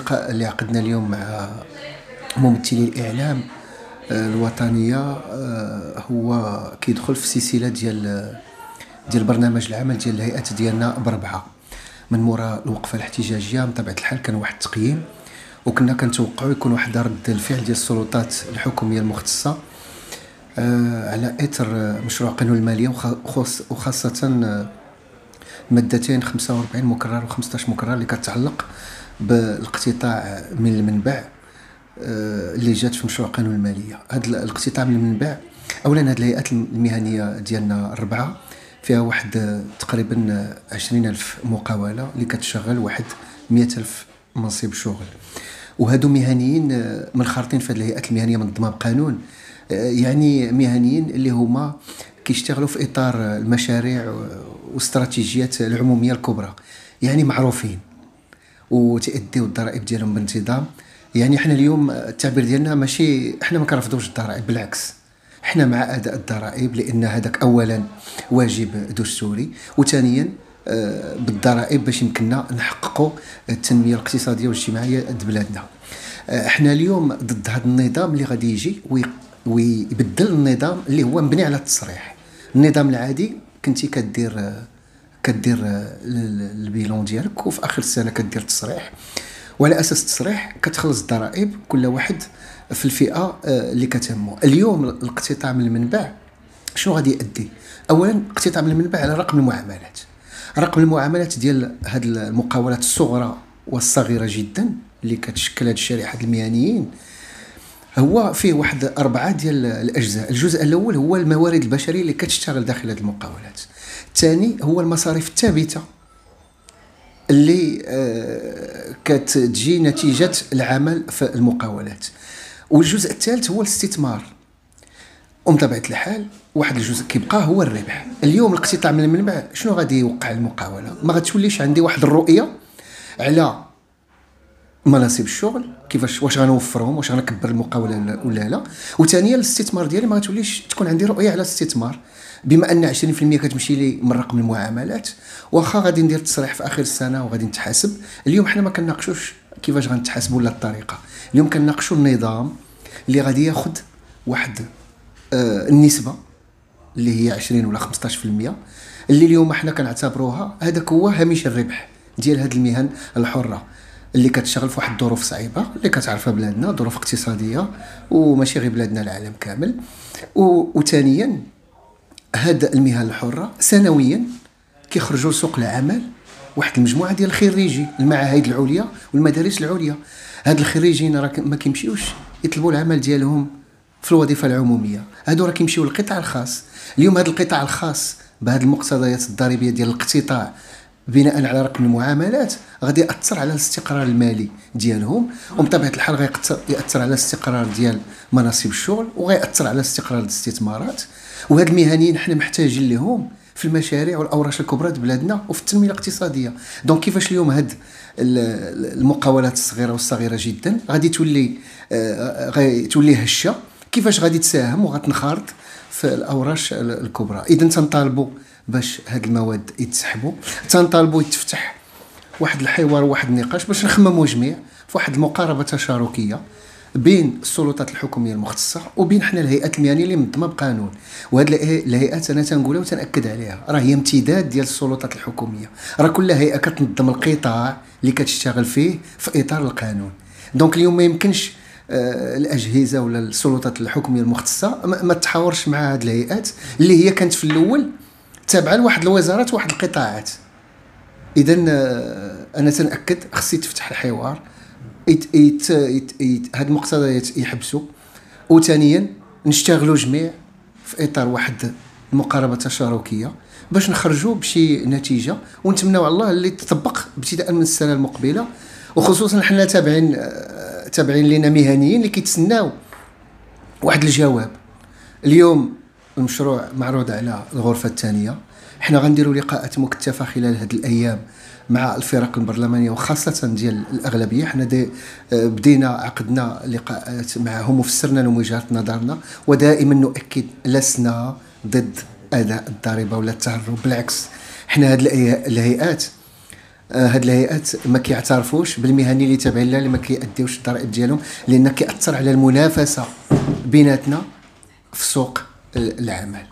اللقاء اللي عقدنا اليوم مع ممثلي الإعلام آه، الوطنية آه، هو كيدخل في سلسلة ديال ديال برنامج العمل ديال الهيئات ديالنا بربعة. من مورا الوقفة الاحتجاجية بطبيعه الحال كان واحد التقييم وكنا كنتوقعوا يكون واحد رد الفعل ديال السلطات الحكومية المختصة آه، على اثر مشروع قانون المالية وخاصة مادتين 45 مكرر و15 مكرر اللي كتعلق بالاقتطاع من المنبع آه، اللي جات في مشروع قانون المالية. هذا الاقتطاع من المنبع اولا هذه الهيئات المهنية ديالنا الربعه فيها واحد تقريبا عشرين ألف مقاولة اللي كتشغل واحد مئة ألف منصب شغل. وهادو مهنيين آه، منخرطين في هذه الهيئات المهنية منظمه بقانون آه، يعني مهنيين اللي هما كيشتغلوا في إطار المشاريع والاستراتيجيات العمومية الكبرى يعني معروفين. وتأديو الضرائب ديالهم بانتظام. يعني إحنا اليوم التعبير ديالنا ماشي إحنا ما كنرفضوش الضرائب بالعكس. إحنا مع أداء الضرائب لأن هذاك اولا واجب دستوري وثانيا آه، بالضرائب باش يمكننا نحققوا التنمية الاقتصادية والاجتماعية د بلادنا. آه، إحنا اليوم ضد هذا النظام اللي غادي يجي ويبدل النظام اللي هو مبني على التصريح. النظام العادي كنتي كدير كدير البيلون ديالك وفي آخر السنة كدير تصريح. وعلى أساس التصريح كتخلص الضرائب كل واحد في الفئة آه، اللي كتهمه اليوم الاقتطاع من المنبع شنو غادي يؤدي؟ اولا اقتطاع من المنبع على رقم المعاملات. رقم المعاملات ديال هاد المقاولات الصغرى والصغيرة جدا اللي كتشكل هاد الشريحة المهنيين. هو فيه واحد أربعة ديال الأجزاء. الجزء الأول هو الموارد البشرية اللي كتشتغل داخل هذه المقاولات. الثاني هو المصاريف الثابتة اللي آه، كتجي نتيجة العمل في المقاولات. والجزء الثالث هو الاستثمار. ومن طبيعة الحال واحد الجزء كيبقى هو الربح. اليوم الاقتطاع من المنبع شنو غادي يوقع المقاولة؟ ما غتوليش عندي واحد الرؤية على مناصب الشغل كيفاش واش غنوفرهم واش غنكبر المقاولة ولا لا. وثانيا الاستثمار ديالي ما غتوليش تكون عندي رؤية على الاستثمار. بما أن 20% كتمشي لي من رقم المعاملات واخا غادي ندير تصريح في آخر السنة وغادي نتحاسب. اليوم حنا ما كناقشوش كيفاش غنتحاسبوا ولا الطريقة. اليوم كناقشوا النظام اللي غادي ياخذ واحد آه النسبة اللي هي 20 ولا 15% اللي اليوم حنا كنعتبروها هذاك هو هامش الربح ديال هذه المهن الحرة. اللي كتشتغل في واحد الظروف صعيبة اللي كتعرفها بلادنا ظروف اقتصادية وماشي غير بلادنا العالم كامل. وثانيا هاد المهن الحرة سنويا كيخرجوا لسوق العمل واحد المجموعة ديال الخريجي المعاهد العليا والمدارس العليا. هاد الخريجين راه ما كيمشيوش يطلبوا العمل ديالهم في الوظيفة العمومية. هادو راه كيمشيو للقطاع الخاص. اليوم هذا القطاع الخاص بهذه المقتضيات الضريبية ديال الاقتطاع بناء على رقم المعاملات غادي يأثر على الاستقرار المالي ديالهم وبطبيعة الحال غيأثر على الاستقرار ديال مناصب الشغل وغيأثر على استقرار الاستثمارات. وهاد المهنيين حنا محتاجين لهم في المشاريع والأوراش الكبرى بلادنا وفي التنمية الاقتصادية. دونك كيفاش اليوم هاد المقاولات الصغيرة والصغيرة جدا غادي تولي آه، غادي تولي هشة؟ كيفاش غادي تساهم وغتنخرط في الأوراش الكبرى؟ اذا تنطالبوا باش هاد المواد يتسحبوا تنطالبوا يتفتح واحد الحوار واحد النقاش باش نخمموا جميع في واحد المقاربة تشاركية بين السلطات الحكومية المختصة وبين حنا الهيئات المهنية اللي منظمة بقانون. وهاد الهيئات أنا تنقولها وتنأكد عليها. راه هي امتداد ديال السلطات الحكومية. راه كل هيئة كتنظم القطاع اللي كتشتغل فيه في إطار القانون. دونك اليوم ما يمكنش آه الأجهزة ولا السلطات الحكومية المختصة ما تحاورش مع هاد الهيئات اللي هي كانت في الأول تابعة لواحد الوزارات وواحد القطاعات. اذا آه، أنا تنأكد خصي تفتح الحوار يت يت يت هاد المقتضيات يحبسوا وثانيا نشتغلوا جميع في إطار واحد المقاربة التشاركية باش نخرجوا بشي نتيجة ونتمنوا على الله اللي تطبق ابتداء من السنة المقبلة. وخصوصا حنا تابعين آه، تابعين لنا مهنيين اللي كيتسناو واحد الجواب. اليوم المشروع معروض على الغرفة الثانية. حنا غنديروا لقاءات مكثفه خلال هذه الأيام مع الفرق البرلمانية وخاصة ديال الأغلبية. حنا دي بدينا عقدنا لقاءات معهم وفسرنا لهم وجهه نظرنا ودائما نؤكد لسنا ضد أداء الضريبة ولا التهرب. بالعكس حنا هذه الهيئات آه، هاد الهيئات ما كيعترفوش بالمهنيين اللي تابعين لها اللي ما كيأديوش الضرائب ديالهم لأن كيأثر على المنافسة بيناتنا في سوق العمل.